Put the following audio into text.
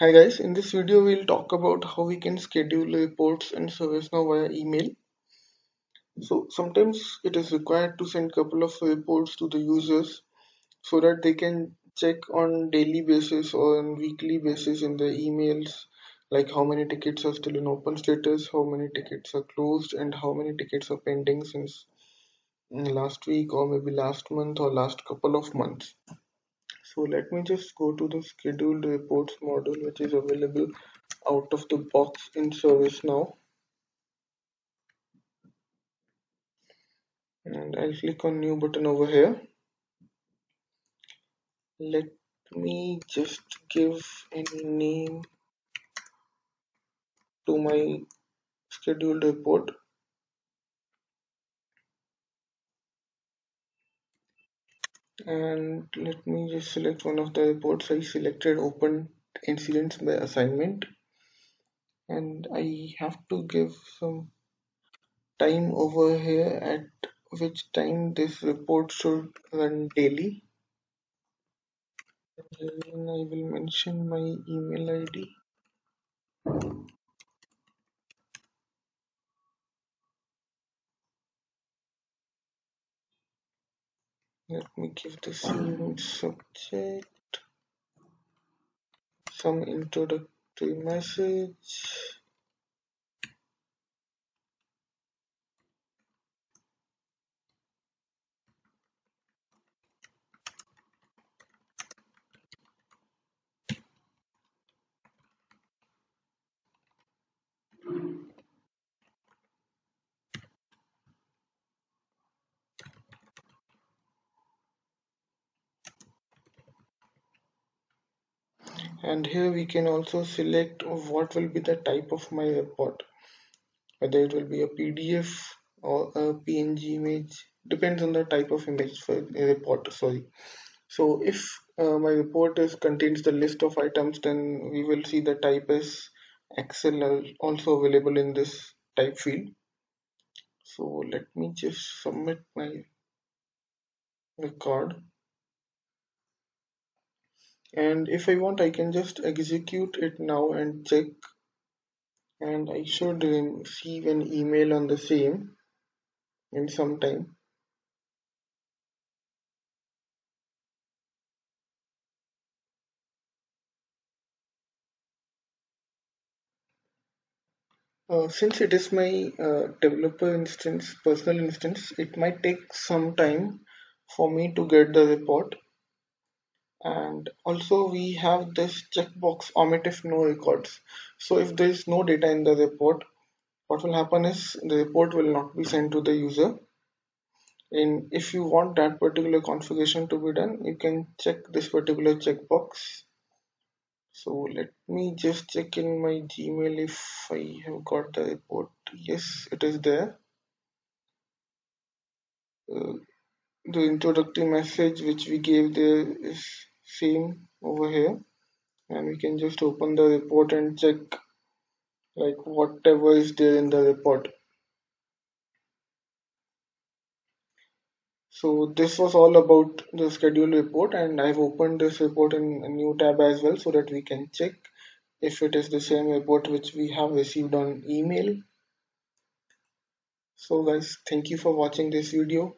Hi guys, in this video we'll talk about how we can schedule reports in ServiceNow via email. So sometimes it is required to send couple of reports to the users so that they can check on daily basis or on weekly basis in the emails like how many tickets are still in open status, how many tickets are closed and how many tickets are pending since last week or maybe last month or last couple of months. So let me just go to the scheduled reports module which is available out of the box in ServiceNow. And I'll click on new button over here. Let me just give any name to my scheduled report. And let me just select one of the reports. I selected open incidents by assignment and I have to give some time over here at which time this report should run daily and I will mention my email ID let me give the same subject. Some introductory message and here we can also select what will be the type of my report. Whether it will be a PDF or a PNG image. Depends on the type of image for report sorry. So if uh, my report is contains the list of items then we will see the type is Excel also available in this type field. So let me just submit my record and if I want I can just execute it now and check. And I should receive an email on the same in some time. Uh, since it is my uh, developer instance personal instance it might take some time for me to get the report and also we have this checkbox omit if no records. So if there is no data in the report what will happen is the report will not be sent to the user. And if you want that particular configuration to be done you can check this particular checkbox. So let me just check in my gmail if I have got the report. Yes it is there. Uh, the introductory message which we gave there is same over here. And we can just open the report and check like whatever is there in the report. So this was all about the schedule report and I've opened this report in a new tab as well so that we can check if it is the same report which we have received on email. So guys thank you for watching this video